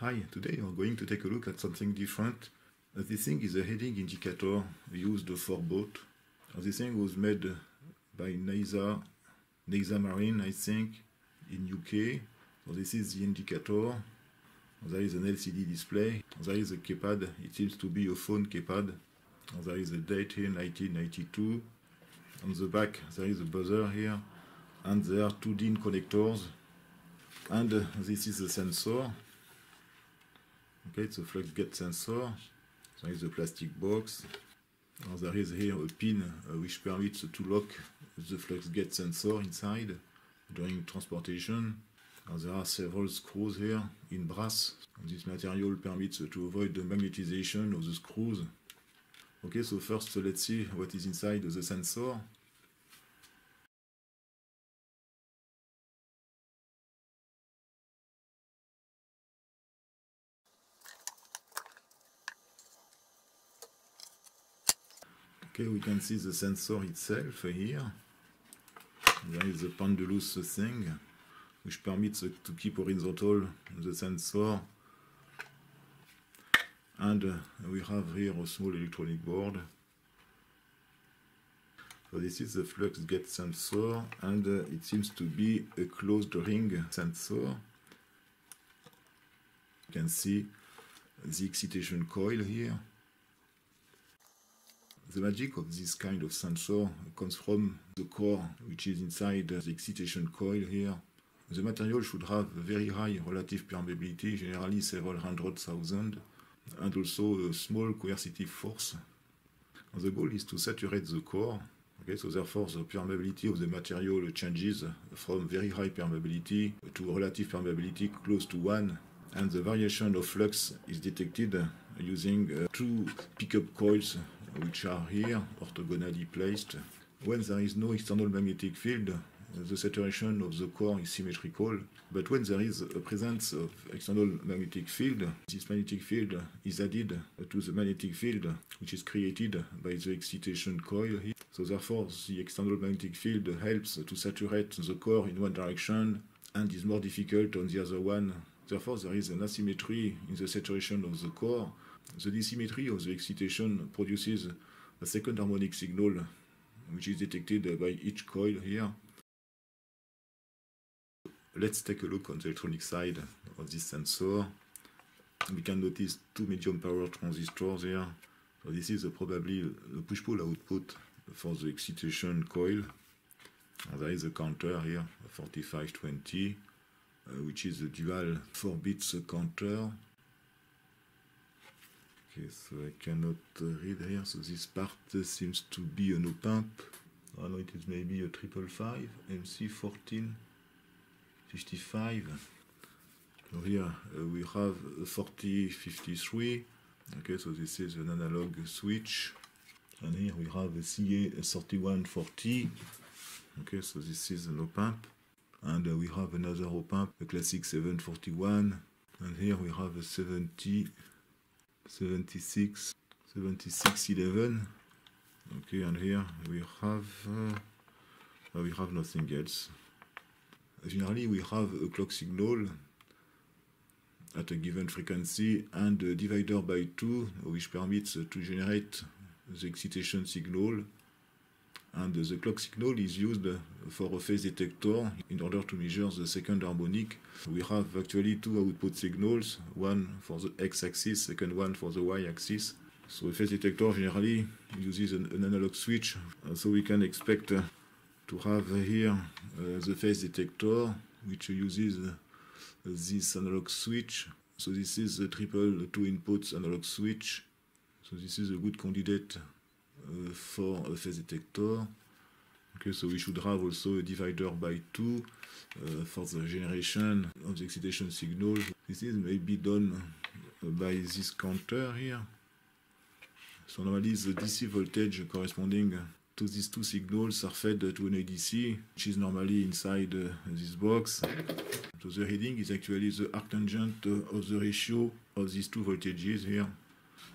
Hi, today we're going to take a look at something different. This thing is a heading indicator used for boat. This thing was made by NASA, NASA Marine, I think, in UK. So this is the indicator. There is an LCD display. There is a keypad. It seems to be a phone keypad. There is a date here, 1992. On the back, there is a buzzer here. And there are two DIN connectors. And uh, this is the sensor. Okay, it's a flux gate sensor. There is a plastic box. Now there is here a pin which permits to lock the flux gate sensor inside during transportation. Now there are several screws here in brass. And this material permits to avoid the magnetization of the screws. Okay, so first let's see what is inside the sensor. Okay, we can see the sensor itself here. There is a pendulous thing which permits to keep horizontal the sensor. And uh, we have here a small electronic board. So this is the flux gate sensor and uh, it seems to be a closed ring sensor. You can see the excitation coil here. The magic of this kind of sensor comes from the core which is inside the excitation coil here. The material should have very high relative permeability, generally several hundred thousand, and also a small coercitive force. The goal is to saturate the core. Okay, so therefore the permeability of the material changes from very high permeability to relative permeability close to 1 and the variation of flux is detected using uh, two pickup coils which are here orthogonally placed. When there is no external magnetic field, the saturation of the core is symmetrical, but when there is a presence of external magnetic field, this magnetic field is added to the magnetic field which is created by the excitation coil here. So therefore the external magnetic field helps to saturate the core in one direction and is more difficult on the other one. Therefore there is an asymmetry in the saturation of the core. The dissymmetry of the excitation produces a second harmonic signal which is detected by each coil here. Let's take a look on the electronic side of this sensor. We can notice two medium power transistors here. So this is probably the push-pull output for the excitation coil. And there is a counter here, 4520, uh, which is a dual 4 bits counter. Okay, so I cannot read here. So this part seems to be an op-amp. I know it is maybe a triple five MC14. 55. So here uh, we have a 4053. Okay, so this is an analog switch. And here we have a CA3140. Okay, so this is an op-amp. And uh, we have another a classic 741. And here we have a 70, 76, 7611. Okay, and here we have, uh, we have nothing else generally we have a clock signal at a given frequency and a divider by 2 which permits to generate the excitation signal and the clock signal is used for a phase detector in order to measure the second harmonic. We have actually two output signals, one for the x-axis, second one for the y-axis. So a phase detector generally uses an, an analog switch, so we can expect to have here uh, the phase detector which uses uh, this analog switch so this is a triple two inputs analog switch so this is a good candidate uh, for a phase detector okay so we should have also a divider by two uh, for the generation of the excitation signal this is maybe done by this counter here so normally the DC voltage corresponding to these two signals are fed to an ADC, which is normally inside uh, this box. So the reading is actually the arctangent uh, of the ratio of these two voltages here.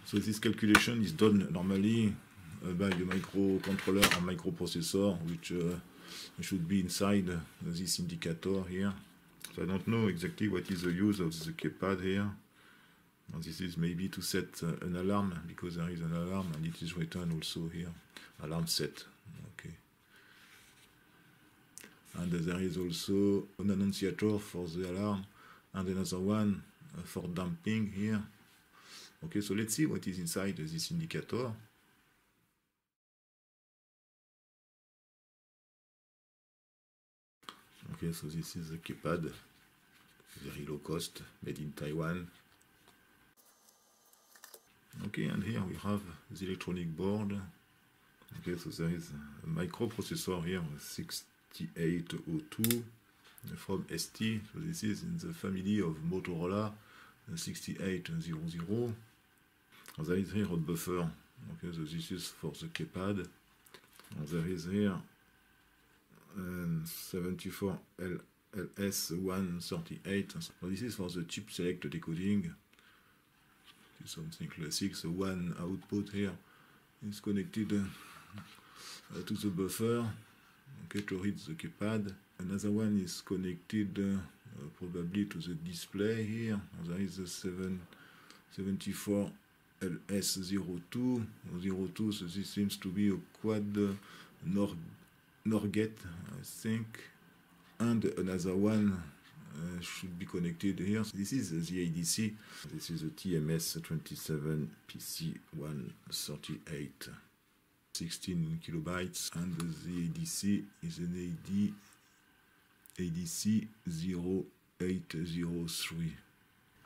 So this calculation is done normally uh, by a microcontroller or microprocessor, which uh, should be inside this indicator here. So I don't know exactly what is the use of the keypad here. This is maybe to set uh, an alarm because there is an alarm and it is written also here alarm set. Okay. And there is also an annunciator for the alarm and another one uh, for damping here. Okay, so let's see what is inside this indicator. Okay, so this is a keypad, very low cost, made in Taiwan. Okay, and here we have the electronic board. Okay, so there is a microprocessor here, 6802 from ST. So this is in the family of Motorola 6800. And there is here a buffer. Okay, so this is for the keypad. There is here 74 LS138. So this is for the chip select decoding something classic. So one output here is connected uh, to the buffer, okay, to read the keypad. Another one is connected uh, probably to the display here. There is a 7, 74 LS02, 02, so this seems to be a quad NOR, NOR gate, I think. And another one uh, should be connected here. This is the ADC. This is a TMS 27 PC138. 16 kilobytes and the ADC is an AD ADC 0803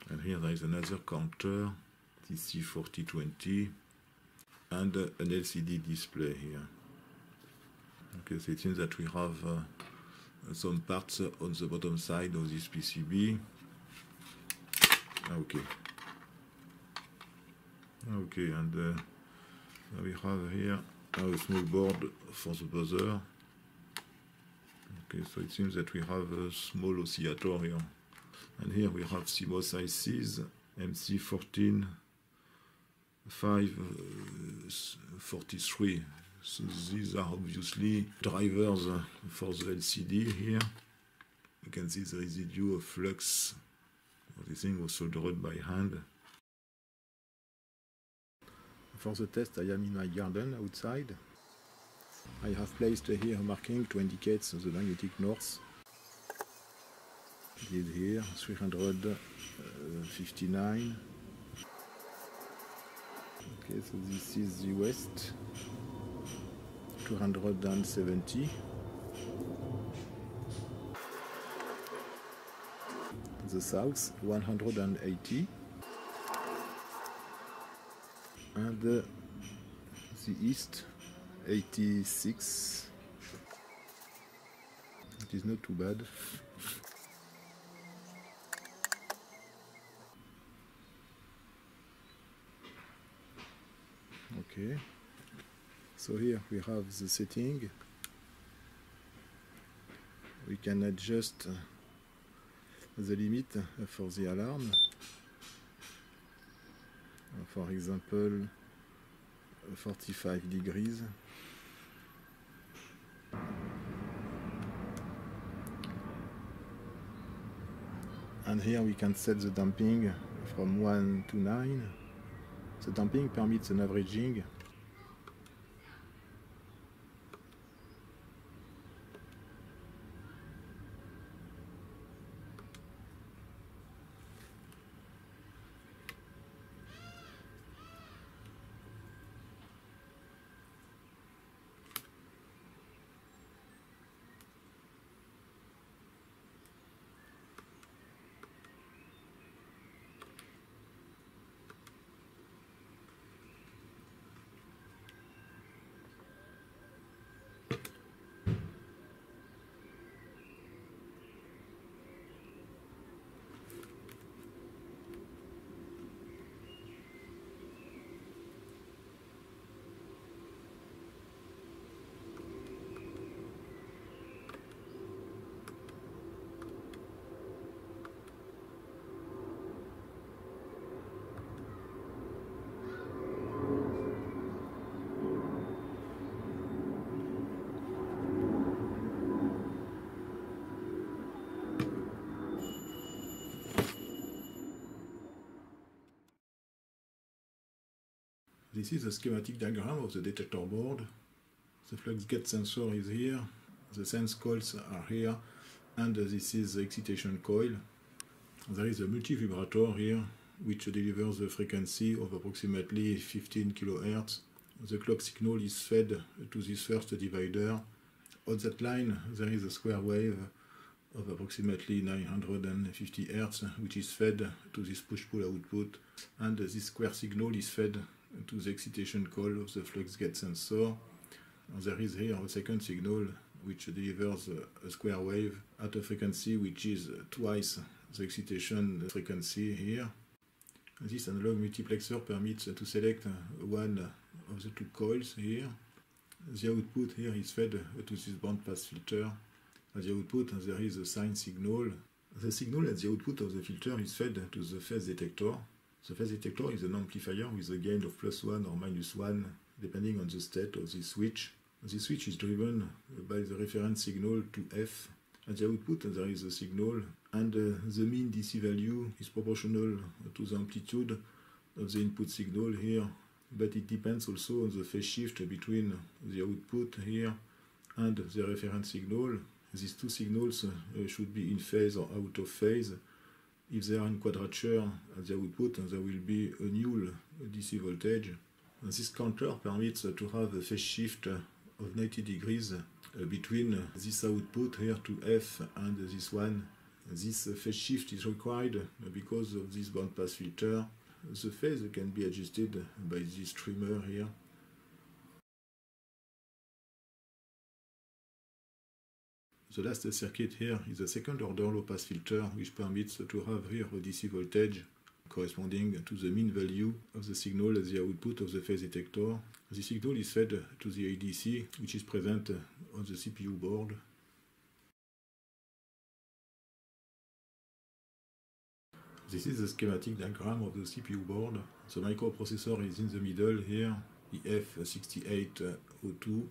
and here there is another counter TC4020 and an LCD display here okay so it seems that we have some parts on the bottom side of this PCB. Okay. Okay, and uh, we have here a small board for the buzzer. Okay, so it seems that we have a small oscillator here. And here we have CMOS ICs, MC14 543 so these are obviously drivers uh, for the LCD here. You can see the residue of flux. This thing was soldered by hand. For the test, I am in my garden outside. I have placed here a marking to indicate the magnetic north. Did here 359. Okay, so this is the west. 270 the south 180 and uh, the east 86 it is not too bad. Okay so here we have the setting. We can adjust the limit for the alarm. For example 45 degrees. And here we can set the damping from 1 to 9 the damping permits an averaging This is a schematic diagram of the detector board. The flux gate sensor is here, the sense coils are here, and this is the excitation coil. There is a multi-vibrator here, which delivers the frequency of approximately 15 kHz. The clock signal is fed to this first divider. On that line, there is a square wave of approximately 950 Hz, which is fed to this push-pull output, and this square signal is fed to the excitation coil of the flux gate sensor. There is here a second signal which delivers a square wave at a frequency which is twice the excitation frequency here. This analog multiplexer permits to select one of the two coils here. The output here is fed to this bandpass filter. At the output there is a sine signal. The signal at the output of the filter is fed to the phase detector. The phase detector is an amplifier with a gain of plus 1 or minus 1 depending on the state of the switch. The switch is driven by the reference signal to F. At the output there is a signal and uh, the mean DC value is proportional to the amplitude of the input signal here but it depends also on the phase shift between the output here and the reference signal. These two signals uh, should be in phase or out of phase. If they are in quadrature at the output, there will be a null DC voltage. And this counter permits to have a phase shift of 90 degrees uh, between this output here to F and this one. This phase shift is required because of this bandpass filter. The phase can be adjusted by this trimmer here. The last circuit here is a second order low pass filter which permits to have here a DC voltage corresponding to the mean value of the signal at the output of the phase detector. The signal is fed to the ADC which is present on the CPU board. This is the schematic diagram of the CPU board. The microprocessor is in the middle here, EF6802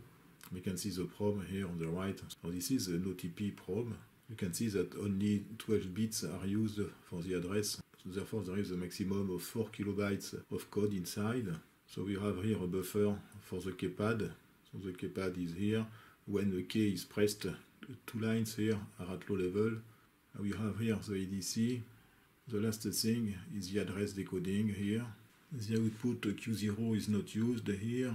we can see the probe here on the right. So this is an OTP probe. You can see that only 12 bits are used for the address. Therefore there is a maximum of 4 kilobytes of code inside. So we have here a buffer for the keypad. So the keypad is here. When the key is pressed, two lines here are at low level. We have here the ADC. The last thing is the address decoding here. The output Q0 is not used here.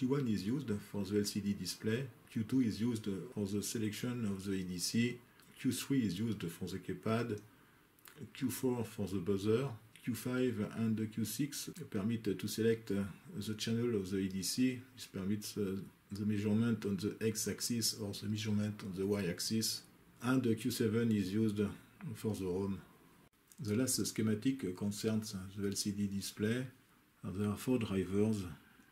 Q1 is used for the LCD display, Q2 is used for the selection of the ADC, Q3 is used for the keypad, Q4 for the buzzer, Q5 and Q6 permit to select the channel of the ADC. This permits the measurement on the x-axis or the measurement on the y-axis. And Q7 is used for the ROM. The last schematic concerns the LCD display. There are four drivers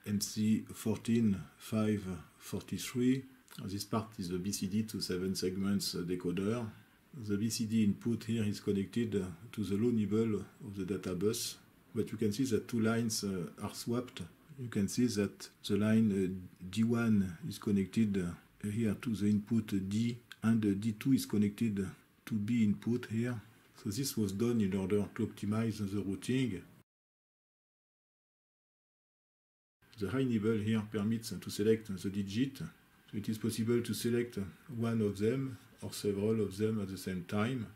MC14543. This part is the BCD to 7 segments decoder. The BCD input here is connected to the low nibble of the data bus, but you can see that two lines uh, are swapped. You can see that the line uh, D1 is connected uh, here to the input D, and D2 is connected to B input here. So this was done in order to optimize the routing. The high nibble here permits to select the digit. So it is possible to select one of them or several of them at the same time.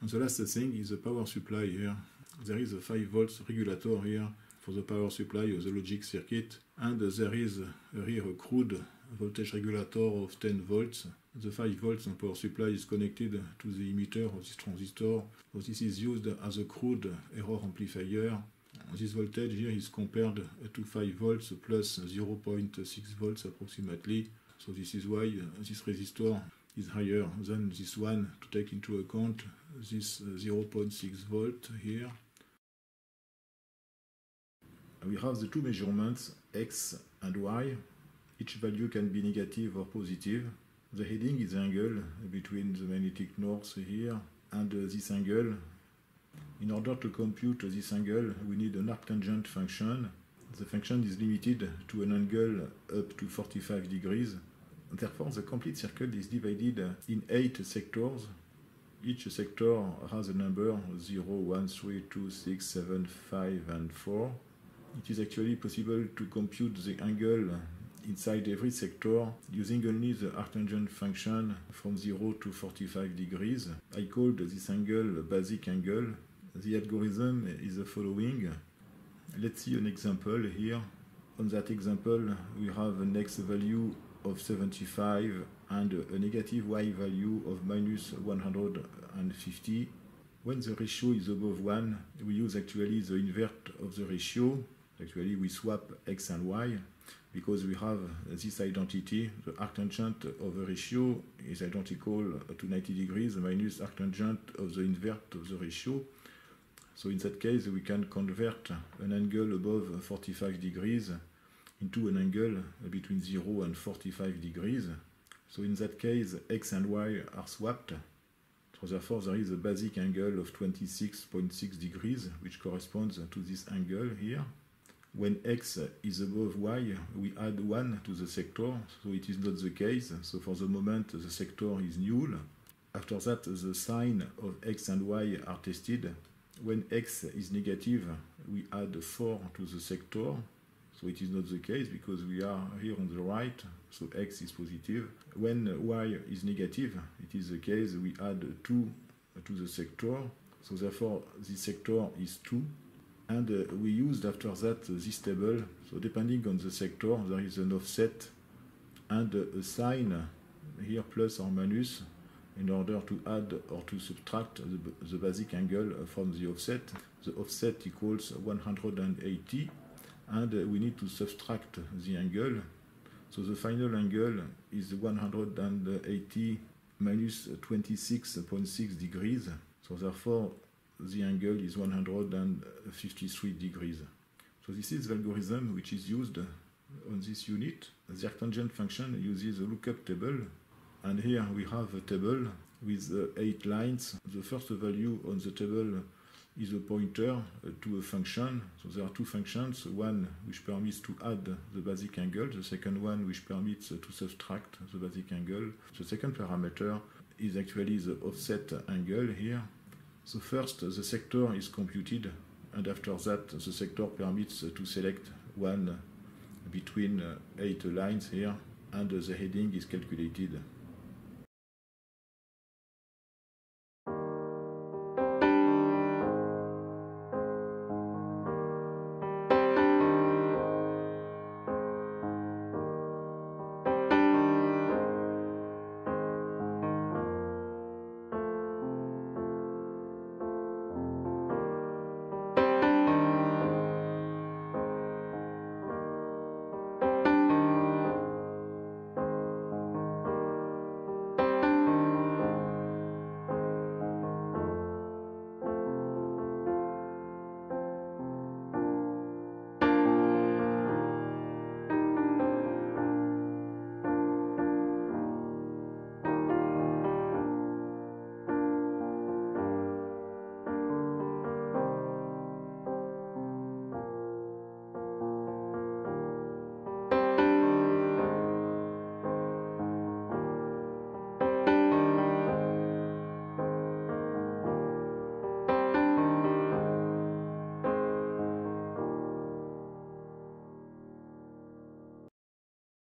And the last thing is the power supply here. There is a 5 volts regulator here for the power supply of the logic circuit and there is here a crude voltage regulator of 10 volts. The 5 volts power supply is connected to the emitter of this transistor. So this is used as a crude error amplifier this voltage here is compared to 5 volts plus 0.6 volts approximately. So this is why uh, this resistor is higher than this one to take into account this uh, 0.6 volt here. We have the two measurements x and y. Each value can be negative or positive. The heading is the angle between the magnetic north here and uh, this angle in order to compute this angle, we need an arctangent function. The function is limited to an angle up to 45 degrees. Therefore, the complete circle is divided in eight sectors. Each sector has a number 0, 1, 3, 2, 6, 7, 5, and 4. it is actually possible to compute the angle inside every sector using only the arctangent function from 0 to 45 degrees. I called this angle basic angle. The algorithm is the following. Let's see an example here. On that example, we have an x value of 75 and a negative y value of minus 150. When the ratio is above 1, we use actually the invert of the ratio. Actually, we swap x and y because we have this identity. The arctangent of the ratio is identical to 90 degrees minus arctangent of the invert of the ratio. So in that case, we can convert an angle above 45 degrees into an angle between 0 and 45 degrees. So in that case, x and y are swapped. So therefore, there is a basic angle of 26.6 degrees, which corresponds to this angle here. When x is above y, we add 1 to the sector, so it is not the case. So for the moment, the sector is null. After that, the sign of x and y are tested. When x is negative, we add 4 to the sector, so it is not the case because we are here on the right, so x is positive. When y is negative, it is the case we add 2 to the sector, so therefore this sector is 2. And uh, we used after that this table, so depending on the sector, there is an offset and a sign here plus or minus in order to add or to subtract the, the basic angle from the offset. The offset equals 180 and uh, we need to subtract the angle. So the final angle is 180 minus 26.6 degrees. So therefore, the angle is 153 degrees. So this is the algorithm which is used on this unit. The arctangent function uses a lookup table. And here we have a table with uh, eight lines. The first value on the table is a pointer uh, to a function. So there are two functions, one which permits to add the basic angle, the second one which permits uh, to subtract the basic angle. The second parameter is actually the offset angle here. So first uh, the sector is computed and after that the sector permits to select one between eight lines here and the heading is calculated.